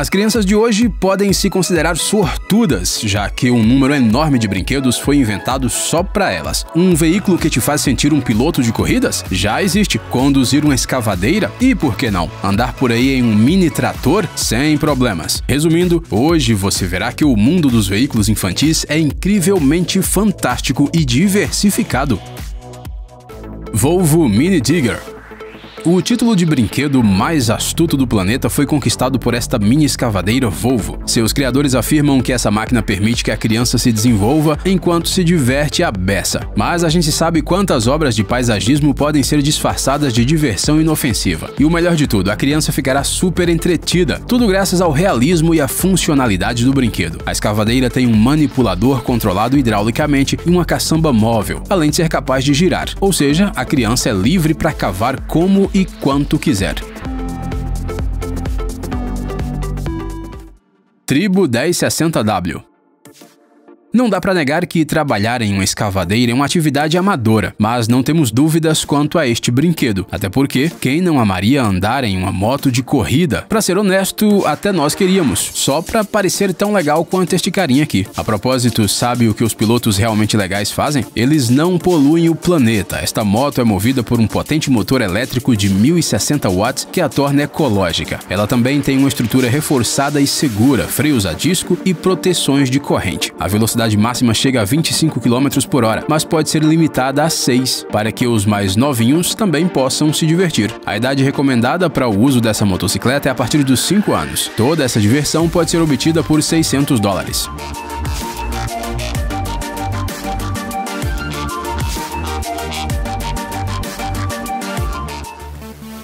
As crianças de hoje podem se considerar sortudas, já que um número enorme de brinquedos foi inventado só para elas. Um veículo que te faz sentir um piloto de corridas? Já existe. Conduzir uma escavadeira? E por que não? Andar por aí em um mini trator? Sem problemas. Resumindo, hoje você verá que o mundo dos veículos infantis é incrivelmente fantástico e diversificado. Volvo Mini Digger o título de brinquedo mais astuto do planeta foi conquistado por esta mini escavadeira Volvo. Seus criadores afirmam que essa máquina permite que a criança se desenvolva enquanto se diverte à beça. Mas a gente sabe quantas obras de paisagismo podem ser disfarçadas de diversão inofensiva. E o melhor de tudo, a criança ficará super entretida, tudo graças ao realismo e à funcionalidade do brinquedo. A escavadeira tem um manipulador controlado hidraulicamente e uma caçamba móvel, além de ser capaz de girar. Ou seja, a criança é livre para cavar como e quanto quiser. Tribo 1060W não dá para negar que trabalhar em uma escavadeira é uma atividade amadora, mas não temos dúvidas quanto a este brinquedo. Até porque, quem não amaria andar em uma moto de corrida? Para ser honesto, até nós queríamos, só para parecer tão legal quanto este carinha aqui. A propósito, sabe o que os pilotos realmente legais fazem? Eles não poluem o planeta. Esta moto é movida por um potente motor elétrico de 1060 watts que a torna ecológica. Ela também tem uma estrutura reforçada e segura, freios a disco e proteções de corrente. A velocidade velocidade máxima chega a 25 km por hora, mas pode ser limitada a 6, para que os mais novinhos também possam se divertir. A idade recomendada para o uso dessa motocicleta é a partir dos 5 anos. Toda essa diversão pode ser obtida por 600 dólares.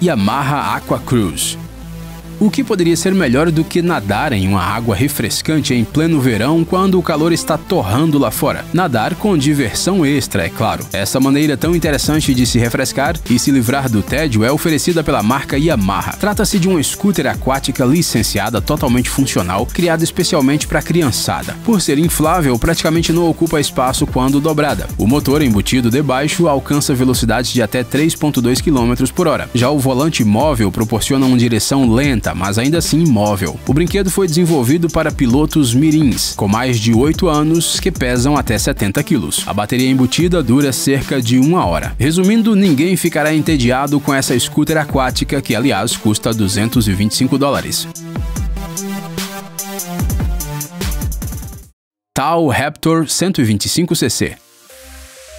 Yamaha Aqua Cruise o que poderia ser melhor do que nadar em uma água refrescante em pleno verão quando o calor está torrando lá fora? Nadar com diversão extra, é claro. Essa maneira tão interessante de se refrescar e se livrar do tédio é oferecida pela marca Yamaha. Trata-se de uma scooter aquática licenciada totalmente funcional, criada especialmente para criançada. Por ser inflável, praticamente não ocupa espaço quando dobrada. O motor embutido debaixo alcança velocidades de até 3.2 km por hora. Já o volante móvel proporciona uma direção lenta mas ainda assim imóvel. O brinquedo foi desenvolvido para pilotos mirins, com mais de 8 anos, que pesam até 70 quilos. A bateria embutida dura cerca de uma hora. Resumindo, ninguém ficará entediado com essa scooter aquática, que aliás custa 225 dólares. Tal Raptor 125cc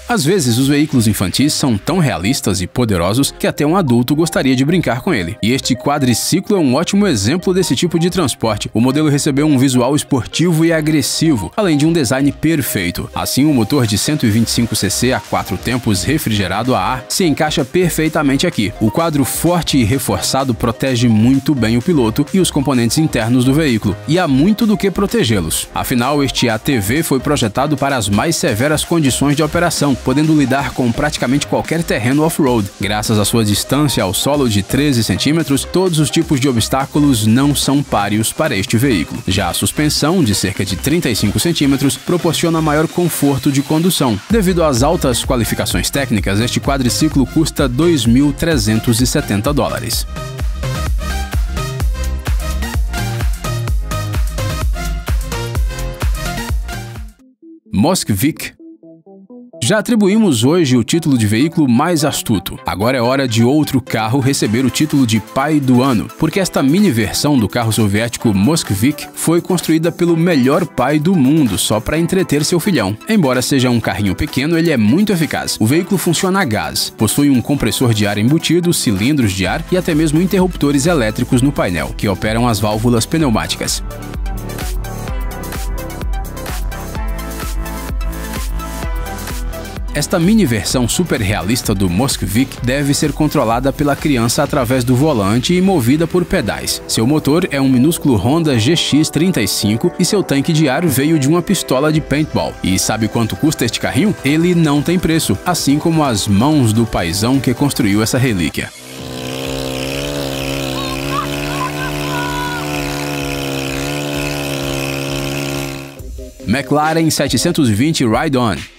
às vezes, os veículos infantis são tão realistas e poderosos que até um adulto gostaria de brincar com ele. E este quadriciclo é um ótimo exemplo desse tipo de transporte. O modelo recebeu um visual esportivo e agressivo, além de um design perfeito. Assim, o motor de 125cc a quatro tempos refrigerado a ar se encaixa perfeitamente aqui. O quadro forte e reforçado protege muito bem o piloto e os componentes internos do veículo, e há muito do que protegê-los. Afinal, este ATV foi projetado para as mais severas condições de operação, podendo lidar com praticamente qualquer terreno off-road. Graças à sua distância ao solo de 13 centímetros, todos os tipos de obstáculos não são páreos para este veículo. Já a suspensão, de cerca de 35 centímetros, proporciona maior conforto de condução. Devido às altas qualificações técnicas, este quadriciclo custa 2.370 dólares. Moskvik já atribuímos hoje o título de veículo mais astuto. Agora é hora de outro carro receber o título de pai do ano, porque esta mini versão do carro soviético Moskvik foi construída pelo melhor pai do mundo só para entreter seu filhão. Embora seja um carrinho pequeno, ele é muito eficaz. O veículo funciona a gás, possui um compressor de ar embutido, cilindros de ar e até mesmo interruptores elétricos no painel, que operam as válvulas pneumáticas. Esta mini versão super realista do Moskvik deve ser controlada pela criança através do volante e movida por pedais. Seu motor é um minúsculo Honda GX35 e seu tanque de ar veio de uma pistola de paintball. E sabe quanto custa este carrinho? Ele não tem preço, assim como as mãos do paizão que construiu essa relíquia. McLaren 720 Ride On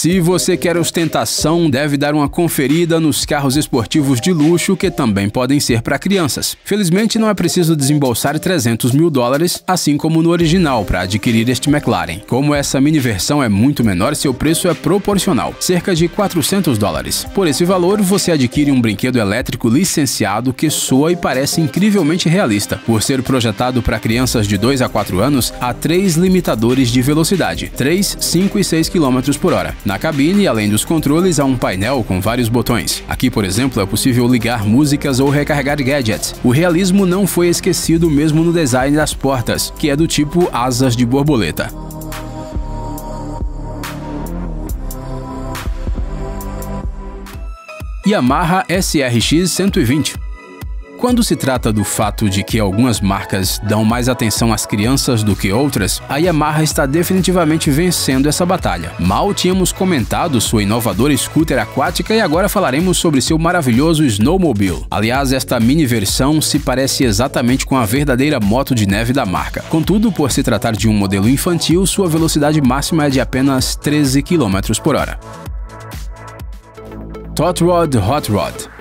Se você quer ostentação, deve dar uma conferida nos carros esportivos de luxo que também podem ser para crianças. Felizmente, não é preciso desembolsar 300 mil dólares, assim como no original, para adquirir este McLaren. Como essa mini versão é muito menor, seu preço é proporcional, cerca de 400 dólares. Por esse valor, você adquire um brinquedo elétrico licenciado que soa e parece incrivelmente realista. Por ser projetado para crianças de 2 a 4 anos, há três limitadores de velocidade: 3, 5 e 6 km por hora. Na cabine, além dos controles, há um painel com vários botões. Aqui, por exemplo, é possível ligar músicas ou recarregar gadgets. O realismo não foi esquecido mesmo no design das portas, que é do tipo asas de borboleta. Yamaha SRX 120 quando se trata do fato de que algumas marcas dão mais atenção às crianças do que outras, a Yamaha está definitivamente vencendo essa batalha. Mal tínhamos comentado sua inovadora scooter aquática e agora falaremos sobre seu maravilhoso snowmobile. Aliás, esta mini versão se parece exatamente com a verdadeira moto de neve da marca. Contudo, por se tratar de um modelo infantil, sua velocidade máxima é de apenas 13 km por hora. Tot Rod Hot Rod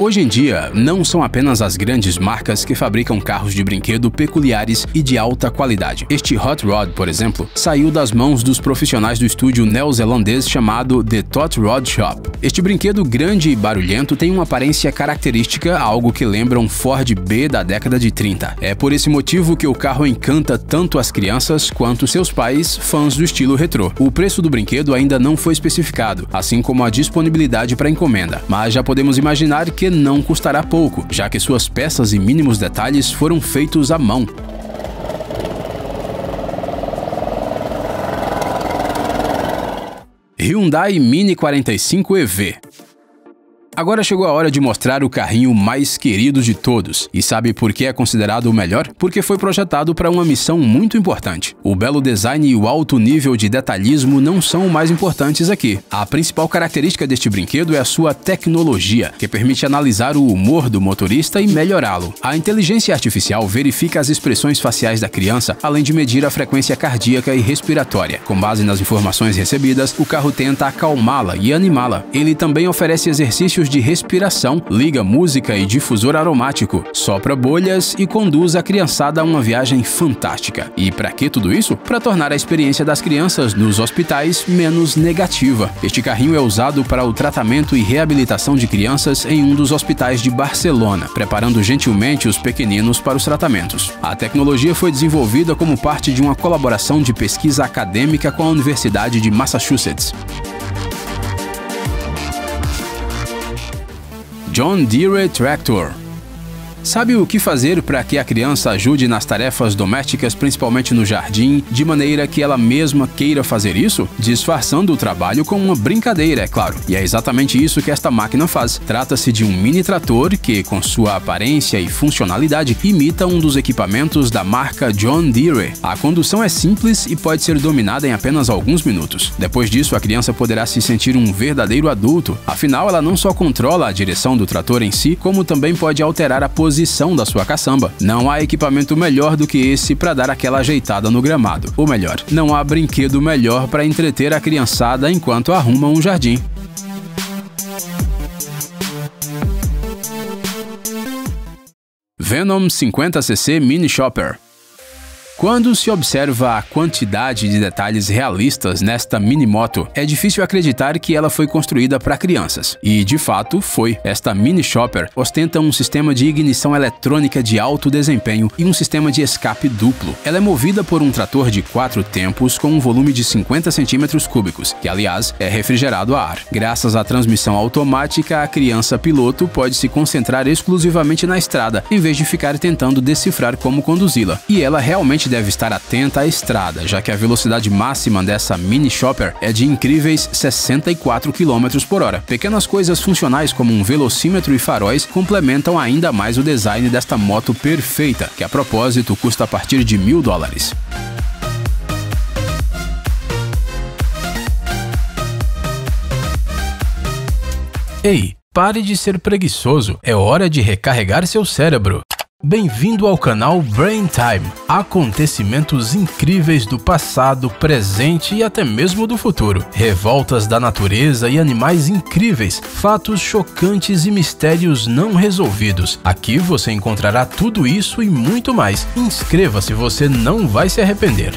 Hoje em dia, não são apenas as grandes marcas que fabricam carros de brinquedo peculiares e de alta qualidade. Este Hot Rod, por exemplo, saiu das mãos dos profissionais do estúdio neozelandês chamado The Tot Rod Shop. Este brinquedo grande e barulhento tem uma aparência característica, algo que lembra um Ford B da década de 30. É por esse motivo que o carro encanta tanto as crianças quanto seus pais, fãs do estilo retrô. O preço do brinquedo ainda não foi especificado, assim como a disponibilidade para encomenda, mas já podemos imaginar que não custará pouco, já que suas peças e mínimos detalhes foram feitos à mão. Hyundai Mini 45 EV Agora chegou a hora de mostrar o carrinho mais querido de todos. E sabe por que é considerado o melhor? Porque foi projetado para uma missão muito importante. O belo design e o alto nível de detalhismo não são o mais importantes aqui. A principal característica deste brinquedo é a sua tecnologia, que permite analisar o humor do motorista e melhorá-lo. A inteligência artificial verifica as expressões faciais da criança, além de medir a frequência cardíaca e respiratória. Com base nas informações recebidas, o carro tenta acalmá-la e animá-la. Ele também oferece exercícios de respiração, liga música e difusor aromático, sopra bolhas e conduz a criançada a uma viagem fantástica. E para que tudo isso? Para tornar a experiência das crianças nos hospitais menos negativa. Este carrinho é usado para o tratamento e reabilitação de crianças em um dos hospitais de Barcelona, preparando gentilmente os pequeninos para os tratamentos. A tecnologia foi desenvolvida como parte de uma colaboração de pesquisa acadêmica com a Universidade de Massachusetts. John Deere Tractor Sabe o que fazer para que a criança ajude nas tarefas domésticas, principalmente no jardim, de maneira que ela mesma queira fazer isso? Disfarçando o trabalho com uma brincadeira, é claro. E é exatamente isso que esta máquina faz. Trata-se de um mini trator que, com sua aparência e funcionalidade, imita um dos equipamentos da marca John Deere. A condução é simples e pode ser dominada em apenas alguns minutos. Depois disso, a criança poderá se sentir um verdadeiro adulto. Afinal, ela não só controla a direção do trator em si, como também pode alterar a posição posição da sua caçamba. Não há equipamento melhor do que esse para dar aquela ajeitada no gramado. Ou melhor, não há brinquedo melhor para entreter a criançada enquanto arruma um jardim. Venom 50cc Mini Shopper quando se observa a quantidade de detalhes realistas nesta mini moto, é difícil acreditar que ela foi construída para crianças. E de fato foi. Esta mini shopper ostenta um sistema de ignição eletrônica de alto desempenho e um sistema de escape duplo. Ela é movida por um trator de quatro tempos com um volume de 50 centímetros cúbicos, que aliás é refrigerado a ar. Graças à transmissão automática, a criança piloto pode se concentrar exclusivamente na estrada, em vez de ficar tentando decifrar como conduzi-la. E ela realmente deve estar atenta à estrada, já que a velocidade máxima dessa mini shopper é de incríveis 64 km por hora. Pequenas coisas funcionais como um velocímetro e faróis complementam ainda mais o design desta moto perfeita, que a propósito custa a partir de mil dólares. Ei, pare de ser preguiçoso, é hora de recarregar seu cérebro. Bem-vindo ao canal Brain Time. Acontecimentos incríveis do passado, presente e até mesmo do futuro. Revoltas da natureza e animais incríveis, fatos chocantes e mistérios não resolvidos. Aqui você encontrará tudo isso e muito mais. Inscreva-se, você não vai se arrepender.